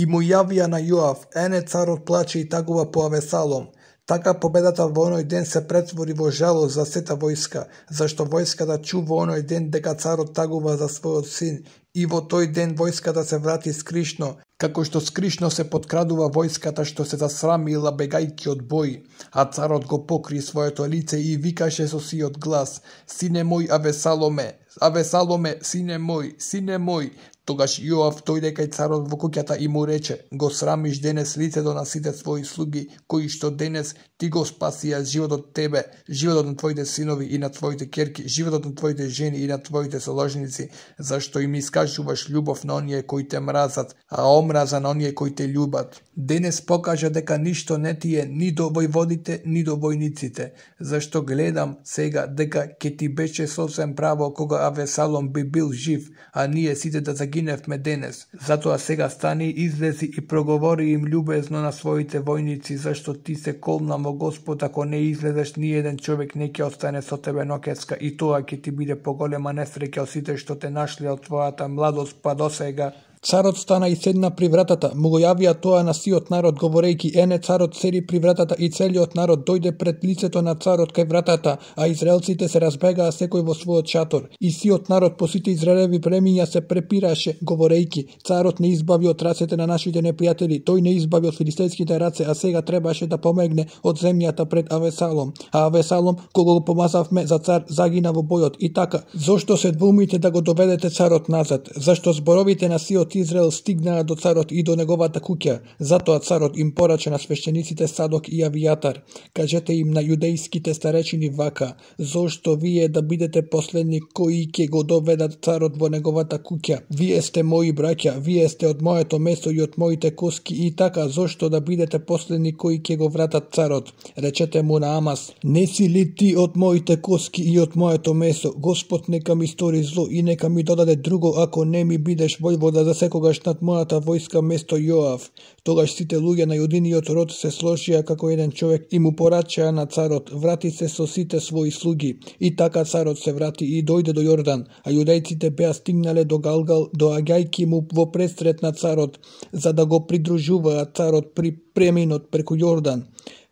И му јавија на Јоав, ене царот плаче и тагува по Авесалом. Така победата во оној ден се претвори во жалост за сета војска, зашто војската чува оној ден дека царот тагува за својот син, и во тој ден војската се врати скришно, како што скришно се подкрадува војската што се засрамила бегајки од бој, а царот го покри своето лице и викаше со сиот глас, Сине мој Авесаломе, Авесаломе, сине мој, сине мој, Тогаш Јоав дојде кај царот во куќата и му рече, го срамиш денес лицето на сите своји слуги, кои што денес ти го спасија животот тебе, животот на твоите синови и на твоите керки, животот на твоите жени и на твоите соложници, зашто им искажуваш љубов на оние кои те мразат, а омраза на оние кои те љубат. Денес покажа дека ништо не ти е ни до војводите, ни до војниците, зашто гледам сега дека ќе ти беше сосем право кога Авесалом би бил жив, а ние сите да загиневме денес. Затоа сега стани, излези и проговори им љубезно на своите војници, зашто ти се колна во Господ, ако не излезеш, ни еден човек не ќе остане со тебе нокеска и тоа ќе ти биде поголема несреќа од сите што те нашли од твојата младост па до сега. Царот стана и седна при вратата, му го јавија тоа на сиот народ, говорејќи, ене царот сери при вратата и целиот народ дојде пред лицето на царот кај вратата, а израелците се разбегаа секој во својот шатор. И сиот народ по сите израелеви премиња се препираше, говорејќи, царот не избави од рацете на нашите непријатели, тој не избави од филистејските раце, а сега требаше да помегне од земјата пред Авесалом. А Авесалом, кога го помазавме за цар, загина во бојот. И така, зошто се двумите да го доведете царот назад? Зашто зборовите на сиот Израел стигнаа до царот и до неговата куќа, затоа царот им порача на свештениците Садок и Авијатар. Кажете им на јудејските старечини вака, зошто вие да бидете последни кои ќе го доведат царот во неговата куќа? Вие сте мои браќа, вие сте од моето место и од моите коски и така, зошто да бидете последни кои ќе го вратат царот? Речете му на Амас, не си ли ти од моите коски и од моето место? Господ нека ми стори зло и нека ми додаде друго ако не ми бидеш војвода за секогаш над мојата војска место Јоав. Тогаш сите луѓе на јудиниот род се сложија како еден човек и му порачаа на царот, врати се со сите своји слуги. И така царот се врати и дојде до Јордан, а јудејците беа стигнале до Галгал, доаѓајки му во пресрет на царот, за да го придружуваат царот при преминот преку Јордан.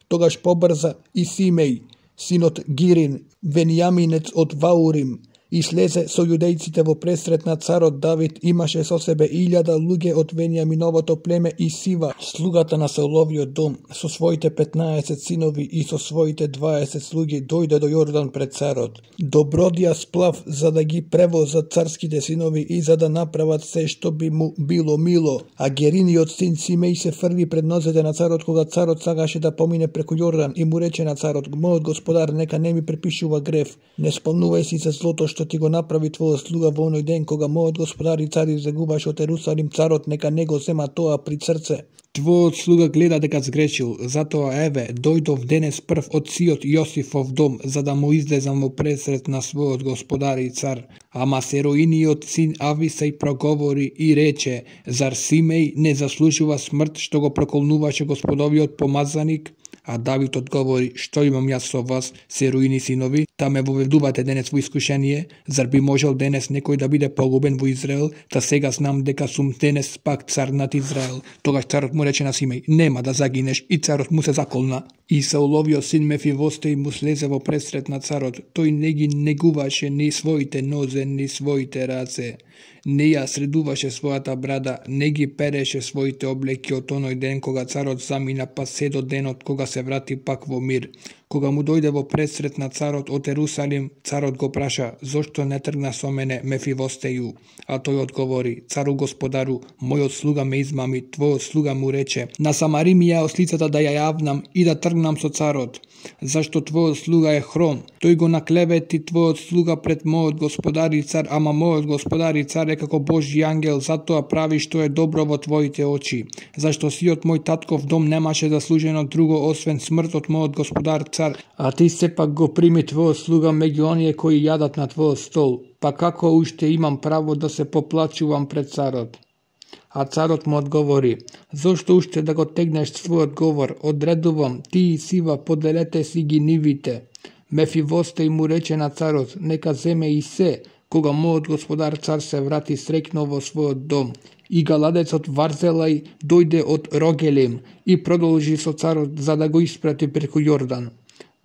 Тогаш побрза и Симеј, синот Гирин, Венијаминец од Ваурим, и слезе со јудејците во пресрет на царот Давид, имаше со себе илјада луѓе од Венијаминовото племе и Сива, слугата на Сауловиот дом, со своите 15 синови и со своите 20 слуги дојде до Јордан пред царот. Добродија сплав за да ги превозат царските синови и за да направат се што би му било мило. А Гериниот син Симеј се фрли пред нозете на царот кога царот сагаше да помине преку Јордан и му рече на царот, мојот господар нека не ми препишува грев, не спомнувај си за злото што ти го направи твоја слуга во оној ден кога мојот господар и цар излегуваше од Ерусалим, царот нека не го зема тоа при срце. Твојот слуга гледа дека сгрешил, затоа еве, дојдов денес прв од сиот Јосифов дом, за да му излезам во пресрет на својот господар и цар. Ама Сероиниот син Ависај проговори и рече, зар Симеј не заслужува смрт што го проколнуваше господовиот помазаник? А Давид одговори, што имам јас со вас, се руини синови, та ме воведувате денес во искушение, зар би можел денес некој да биде погубен во Израел, та сега знам дека сум денес пак цар над Израел. Тогаш царот му рече на Симеј, нема да загинеш, и царот му се заколна. И Сауловиот син Мефивосте и му слезе во пресред на царот, тој не ги негуваше ни своите нозе, ни своите раце не ја средуваше својата брада, не ги переше своите облеки од оној ден кога царот замина, па се до денот кога се врати пак во мир. Кога му дојде во пресрет на царот од Ерусалим, царот го праша, зошто не тргна со мене Мефивостеју? А тој одговори, цару господару, мојот слуга ме измами, твојот слуга му рече, на Самари ми ја ослицата да ја јавнам и да тргнам со царот зашто твојот слуга е хром. Тој го наклевети твојот слуга пред мојот господар и цар, ама мојот господар и цар е како Божји ангел, затоа прави што е добро во твоите очи. Зашто сиот мој татков дом немаше заслужено друго освен смртот мојот господар цар, а ти сепак го прими твој слуга меѓу оние кои јадат на твој стол. Па како уште имам право да се поплачувам пред царот? А царот му одговори, зошто уште да го тегнеш својот говор, одредувам, ти и Сива поделете си ги нивите. Мефивосте и му рече на царот, нека земе и се, кога мојот господар цар се врати срекно во својот дом. И галадецот Варзелај дојде од Рогелем и продолжи со царот за да го испрати преку Јордан.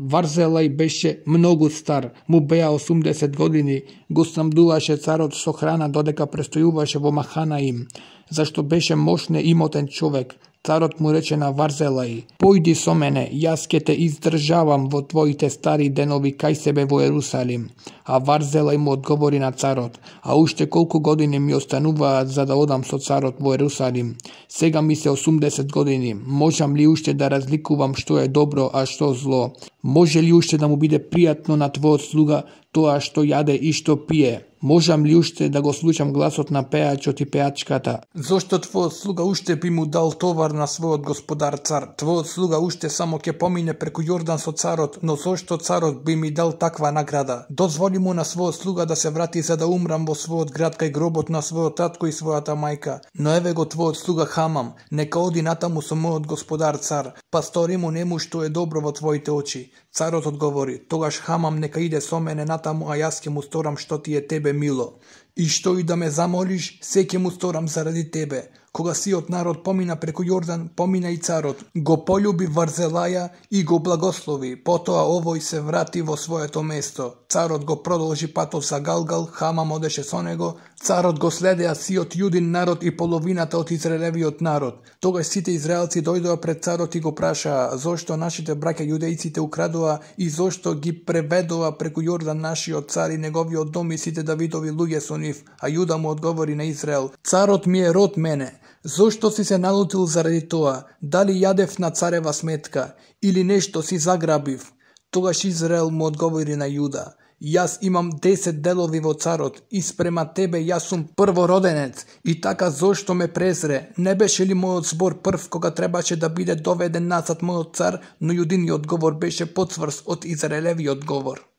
Варзелај беше многу стар, му беа 80 години, го снабдуваше царот со храна додека престојуваше во Маханаим, зашто беше мошне имотен човек, Царот му рече на Варзелај, појди со мене, јас ке те издржавам во твоите стари денови кај себе во Ерусалим. А Варзелај му одговори на царот, а уште колку години ми остануваат за да одам со царот во Ерусалим. Сега ми се 80 години, можам ли уште да разликувам што е добро, а што зло? Може ли уште да му биде пријатно на твојот слуга тоа што јаде и што пие? Можам ли уште да го слушам гласот на пејачот и пејачката? Зошто твојот слуга уште би му дал товар на својот господар цар? Твојот слуга уште само ќе помине преку Јордан со царот, но зошто царот би ми дал таква награда? Дозволи му на својот слуга да се врати за да умрам во својот град кај гробот на својот татко и својата мајка. Но еве го твојот слуга Хамам, нека оди натаму со мојот господар цар. Пастори му нему што е добро во твоите очи. Царот одговори, тогаш Хамам нека иде со мене натаму, а јас ќе му сторам што ти е тебе мило. И што и да ме замолиш, се ќе му сторам заради тебе. Кога сиот народ помина преку Јордан, помина и царот. Го полюби Варзелаја и го благослови. Потоа овој се врати во своето место. Царот го продолжи патот за Галгал, Хамам одеше со него. Царот го следеа сиот јудин народ и половината од Израелевиот народ. Тогаш сите израелци дојдоа пред царот и го прашаа зошто нашите браќа јудејците украдоа и зошто ги преведоа преку Јордан нашиот цар и неговиот дом и сите Давидови луѓе со нив. А Јуда му одговори на Израел: Царот ми е род мене Зошто си се налутил заради тоа? Дали јадев на царева сметка? Или нешто си заграбив? Тогаш Израел му одговори на Јуда. Јас имам 10 делови во царот и спрема тебе јас сум првороденец и така зошто ме презре? Не беше ли мојот збор прв кога требаше да биде доведен назад мојот цар, но јудиниот одговор беше подсврс од Израелевиот говор.